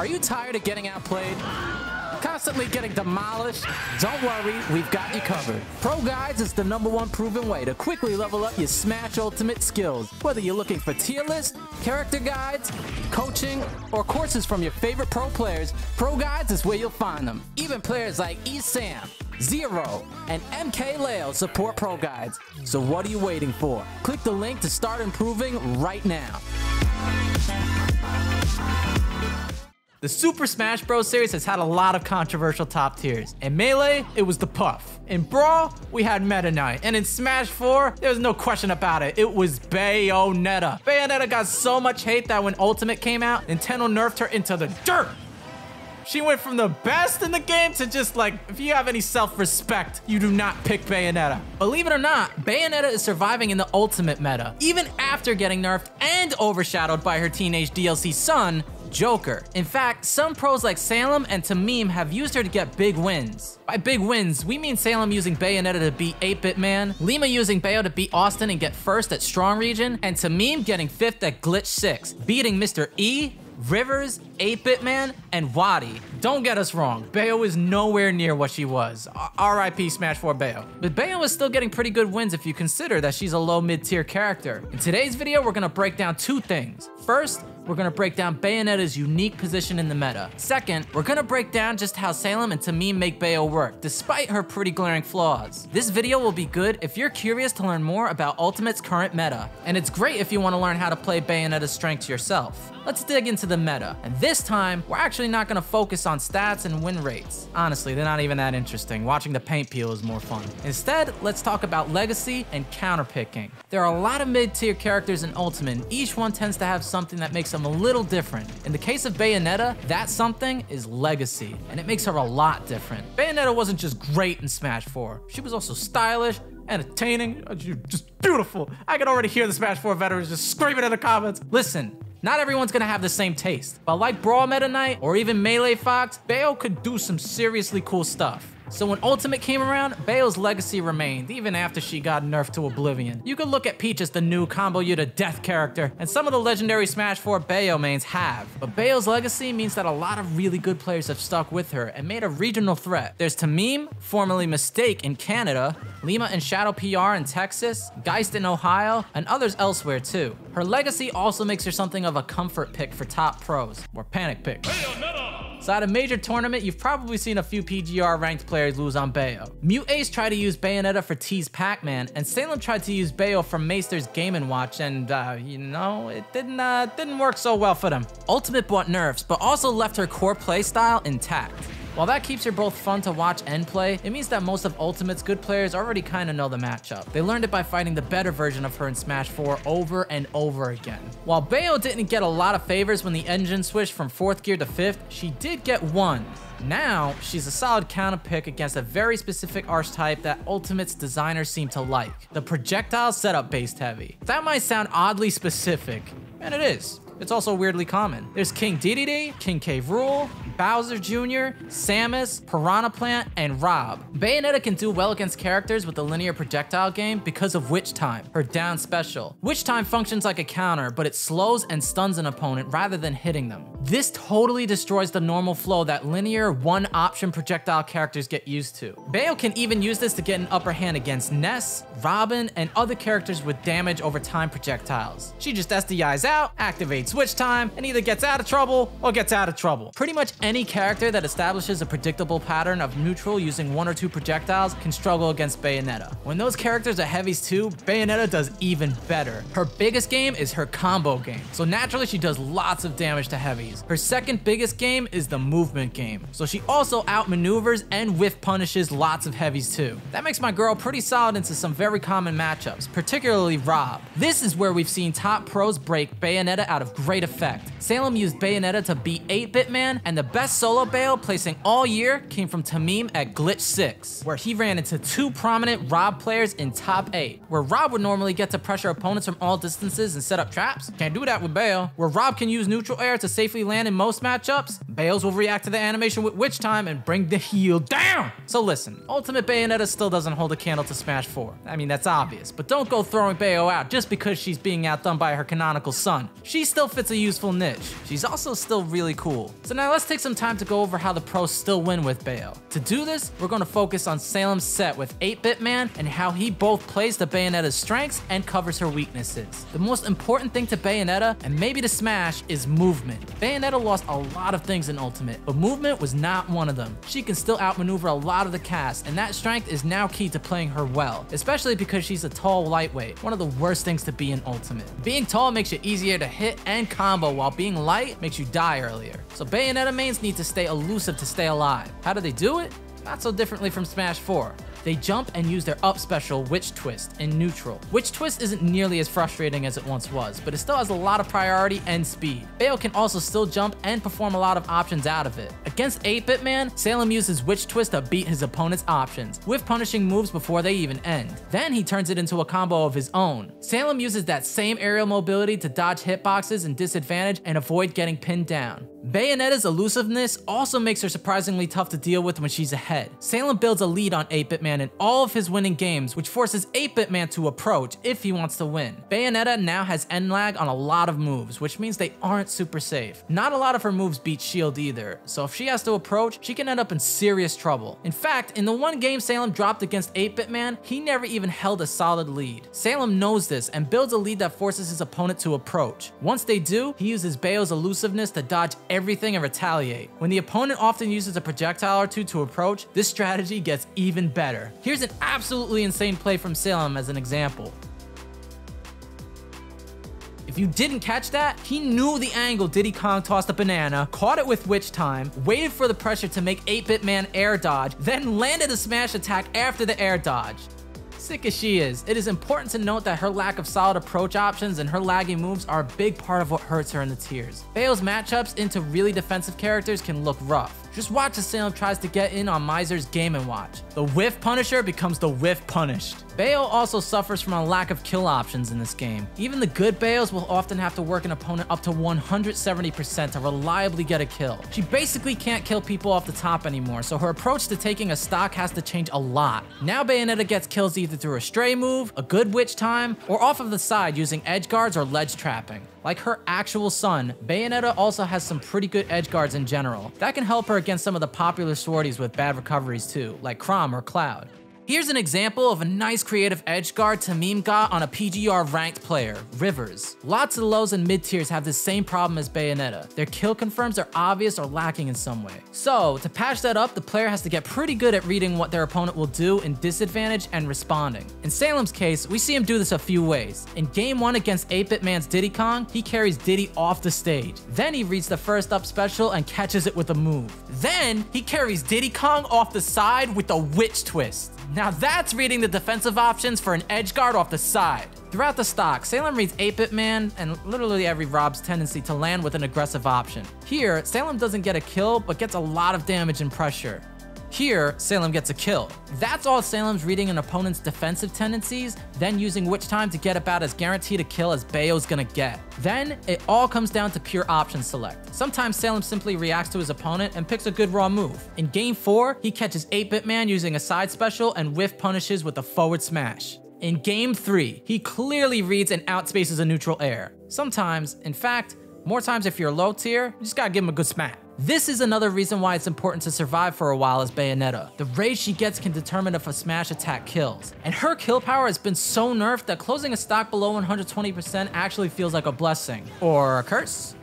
Are you tired of getting outplayed? Constantly getting demolished? Don't worry, we've got you covered. Pro Guides is the number one proven way to quickly level up your Smash Ultimate skills. Whether you're looking for tier lists, character guides, coaching, or courses from your favorite pro players, Pro Guides is where you'll find them. Even players like ESAM, Zero, and MK support Pro Guides. So what are you waiting for? Click the link to start improving right now. The Super Smash Bros. series has had a lot of controversial top tiers. In Melee, it was the Puff. In Brawl, we had Meta Knight. And in Smash 4, there was no question about it. It was Bayonetta. Bayonetta got so much hate that when Ultimate came out, Nintendo nerfed her into the dirt. She went from the best in the game to just like, if you have any self-respect, you do not pick Bayonetta. Believe it or not, Bayonetta is surviving in the Ultimate meta, even after getting nerfed and overshadowed by her teenage DLC son, Joker. In fact, some pros like Salem and Tamim have used her to get big wins. By big wins, we mean Salem using Bayonetta to beat 8-Bit Man, Lima using Bayo to beat Austin and get first at Strong Region, and Tamim getting fifth at Glitch 6, beating Mr. E, Rivers, 8-Bit Man, and Wadi. Don't get us wrong, Bayo is nowhere near what she was. RIP Smash 4 Bayo. But Bayo is still getting pretty good wins if you consider that she's a low mid-tier character. In today's video, we're gonna break down two things. First, we're gonna break down Bayonetta's unique position in the meta. Second, we're gonna break down just how Salem and Tamim make Bayo work, despite her pretty glaring flaws. This video will be good if you're curious to learn more about Ultimate's current meta, and it's great if you wanna learn how to play Bayonetta's strengths yourself. Let's dig into the meta, and this time, we're actually not gonna focus on stats and win rates. Honestly, they're not even that interesting. Watching the paint peel is more fun. Instead, let's talk about legacy and counterpicking. There are a lot of mid-tier characters in Ultimate, and each one tends to have something that makes them a little different. In the case of Bayonetta, that something is legacy, and it makes her a lot different. Bayonetta wasn't just great in Smash 4, she was also stylish, entertaining, just beautiful. I can already hear the Smash 4 veterans just screaming in the comments. Listen, not everyone's gonna have the same taste, but like Brawl Meta Knight or even Melee Fox, Bayo could do some seriously cool stuff. So when Ultimate came around, Bayo's legacy remained, even after she got nerfed to oblivion. You could look at Peach as the new combo you to death character, and some of the legendary Smash 4 Bayo mains have. But Bayo's legacy means that a lot of really good players have stuck with her and made a regional threat. There's Tamim, formerly Mistake in Canada, Lima and Shadow PR in Texas, Geist in Ohio, and others elsewhere too. Her legacy also makes her something of a comfort pick for top pros, or panic pick. So at a major tournament, you've probably seen a few PGR ranked players lose on Bayo. Mute Ace tried to use Bayonetta for Tea's Pac-Man, and Salem tried to use Bayo from Maister's Game & Watch, and uh, you know, it didn't, uh, didn't work so well for them. Ultimate bought nerfs, but also left her core playstyle intact. While that keeps her both fun to watch and play, it means that most of Ultimate's good players already kinda know the matchup. They learned it by fighting the better version of her in Smash 4 over and over again. While Bayo didn't get a lot of favors when the engine switched from 4th gear to 5th, she did get one. Now, she's a solid counter pick against a very specific archetype that Ultimate's designers seem to like, the projectile setup based heavy. That might sound oddly specific, and it is. It's also weirdly common. There's King Dedede, King K. Rool, Bowser Jr., Samus, Piranha Plant, and Rob. Bayonetta can do well against characters with the linear projectile game because of Witch Time, her down special. Witch Time functions like a counter, but it slows and stuns an opponent rather than hitting them. This totally destroys the normal flow that linear one-option projectile characters get used to. Bayo can even use this to get an upper hand against Ness, Robin, and other characters with damage over time projectiles. She just SDIs out, activates Witch Time, and either gets out of trouble or gets out of trouble. Pretty much any character that establishes a predictable pattern of neutral using one or two projectiles can struggle against Bayonetta. When those characters are heavies too, Bayonetta does even better. Her biggest game is her combo game, so naturally she does lots of damage to heavies. Her second biggest game is the movement game, so she also outmaneuvers and whiff punishes lots of heavies too. That makes my girl pretty solid into some very common matchups, particularly Rob. This is where we've seen top pros break Bayonetta out of great effect. Salem used Bayonetta to beat 8-Bit Man, and the best solo Bayo placing all year came from Tamim at Glitch 6, where he ran into two prominent Rob players in top 8. Where Rob would normally get to pressure opponents from all distances and set up traps, can't do that with Bayo. Where Rob can use neutral air to safely land in most matchups, Bales will react to the animation with Witch Time and bring the heal down. So listen, Ultimate Bayonetta still doesn't hold a candle to Smash 4. I mean, that's obvious, but don't go throwing Bayo out just because she's being outdone by her canonical son. She still fits a useful niche. She's also still really cool. So now let's take some time to go over how the pros still win with Bayo. To do this, we're going to focus on Salem's set with 8-Bit Man and how he both plays to Bayonetta's strengths and covers her weaknesses. The most important thing to Bayonetta, and maybe to Smash, is movement. Bayonetta lost a lot of things in Ultimate, but movement was not one of them. She can still outmaneuver a lot of the cast, and that strength is now key to playing her well, especially because she's a tall lightweight, one of the worst things to be in Ultimate. Being tall makes it easier to hit and combo, while being light makes you die earlier. So Bayonetta mains need to stay elusive to stay alive. How do they do it? Not so differently from Smash 4. They jump and use their up special Witch Twist in neutral. Witch Twist isn't nearly as frustrating as it once was, but it still has a lot of priority and speed. Bayo can also still jump and perform a lot of options out of it. Against 8-Bit Man, Salem uses Witch Twist to beat his opponent's options, with punishing moves before they even end. Then he turns it into a combo of his own. Salem uses that same aerial mobility to dodge hitboxes and disadvantage and avoid getting pinned down. Bayonetta's elusiveness also makes her surprisingly tough to deal with when she's ahead. Salem builds a lead on 8-Bit Man in all of his winning games, which forces 8-Bit Man to approach if he wants to win. Bayonetta now has end lag on a lot of moves, which means they aren't super safe. Not a lot of her moves beat shield either, so if she has to approach, she can end up in serious trouble. In fact, in the one game Salem dropped against 8-Bit Man, he never even held a solid lead. Salem knows this and builds a lead that forces his opponent to approach. Once they do, he uses Bayo's elusiveness to dodge everything and retaliate. When the opponent often uses a projectile or two to approach, this strategy gets even better. Here's an absolutely insane play from Salem as an example. If you didn't catch that, he knew the angle Diddy Kong tossed a banana, caught it with Witch Time, waited for the pressure to make 8-Bit Man air dodge, then landed a smash attack after the air dodge sick as she is, it is important to note that her lack of solid approach options and her laggy moves are a big part of what hurts her in the tiers. Bayo's matchups into really defensive characters can look rough. Just watch as Salem tries to get in on Maister's Game & Watch. The whiff punisher becomes the whiff punished. Bayo also suffers from a lack of kill options in this game. Even the good Bayos will often have to work an opponent up to 170% to reliably get a kill. She basically can't kill people off the top anymore, so her approach to taking a stock has to change a lot. Now Bayonetta gets kills either through a stray move, a good witch time, or off of the side using edge guards or ledge trapping. Like her actual son, Bayonetta also has some pretty good edge guards in general. That can help her against some of the popular swordies with bad recoveries too, like Chrom or Cloud. Here's an example of a nice creative edge guard Tamim got on a PGR ranked player, Rivers. Lots of lows and mid tiers have the same problem as Bayonetta. Their kill confirms are obvious or lacking in some way. So to patch that up, the player has to get pretty good at reading what their opponent will do in disadvantage and responding. In Salem's case, we see him do this a few ways. In game one against 8-Bit Man's Diddy Kong, he carries Diddy off the stage. Then he reads the first up special and catches it with a move. Then he carries Diddy Kong off the side with a witch twist. Now that's reading the defensive options for an edge guard off the side. Throughout the stock, Salem reads 8-Bit Man and literally every Rob's tendency to land with an aggressive option. Here, Salem doesn't get a kill, but gets a lot of damage and pressure. Here, Salem gets a kill. That's all Salem's reading an opponent's defensive tendencies, then using Witch Time to get about as guaranteed a kill as Bayo's gonna get. Then, it all comes down to pure option select. Sometimes Salem simply reacts to his opponent and picks a good raw move. In game 4, he catches 8-Bit Man using a side special and whiff punishes with a forward smash. In game 3, he clearly reads and outspaces a neutral air. Sometimes, in fact, more times if you're low tier, you just gotta give him a good smack. This is another reason why it's important to survive for a while as Bayonetta. The rage she gets can determine if a smash attack kills. And her kill power has been so nerfed that closing a stock below 120% actually feels like a blessing. Or a curse.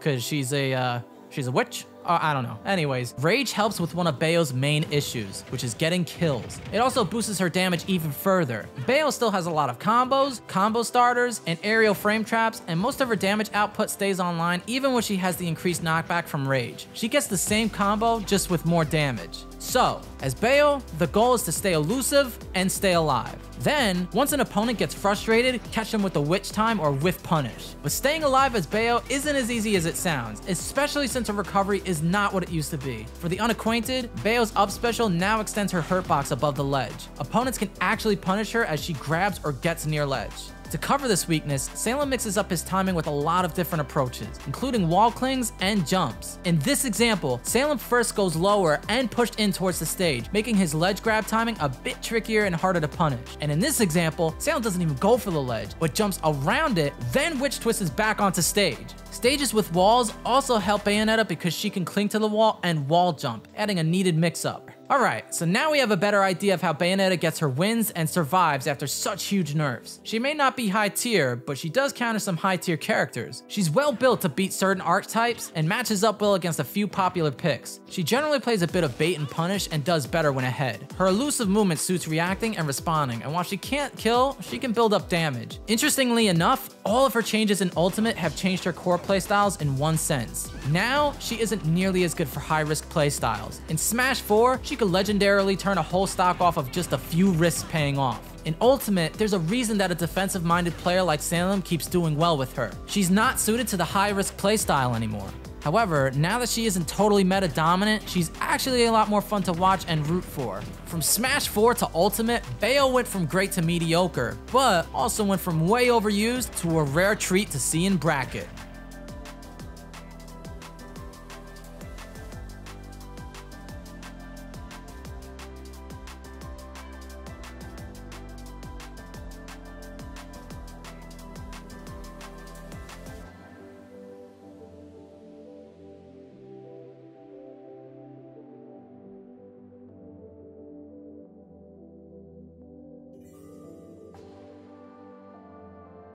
Cause she's a, uh, she's a witch. Uh, I don't know. Anyways, Rage helps with one of Bayo's main issues, which is getting kills. It also boosts her damage even further. Bayo still has a lot of combos, combo starters, and aerial frame traps, and most of her damage output stays online even when she has the increased knockback from Rage. She gets the same combo, just with more damage. So, as Bayo, the goal is to stay elusive and stay alive. Then, once an opponent gets frustrated, catch them with the Witch Time or Whiff Punish. But staying alive as Bayo isn't as easy as it sounds, especially since her recovery is not what it used to be. For the unacquainted, Bayo's up special now extends her hurt box above the ledge. Opponents can actually punish her as she grabs or gets near ledge. To cover this weakness, Salem mixes up his timing with a lot of different approaches, including wall clings and jumps. In this example, Salem first goes lower and pushed in towards the stage, making his ledge grab timing a bit trickier and harder to punish. And in this example, Salem doesn't even go for the ledge, but jumps around it, then witch twists back onto stage. Stages with walls also help Bayonetta because she can cling to the wall and wall jump, adding a needed mix-up. Alright, so now we have a better idea of how Bayonetta gets her wins and survives after such huge nerfs. She may not be high tier, but she does counter some high tier characters. She's well built to beat certain archetypes and matches up well against a few popular picks. She generally plays a bit of bait and punish and does better when ahead. Her elusive movement suits reacting and responding, and while she can't kill, she can build up damage. Interestingly enough, all of her changes in Ultimate have changed her core playstyles in one sense. Now, she isn't nearly as good for high risk playstyles. In Smash 4, she could legendarily turn a whole stock off of just a few risks paying off. In Ultimate, there's a reason that a defensive minded player like Salem keeps doing well with her. She's not suited to the high risk playstyle anymore. However, now that she isn't totally meta dominant, she's actually a lot more fun to watch and root for. From Smash 4 to Ultimate, Bayo went from great to mediocre, but also went from way overused to a rare treat to see in bracket.